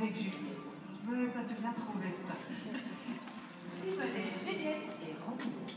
avec Juliette. Mais ça s'est bien trouvé, ça. Si peut-être Juliette et Romeo.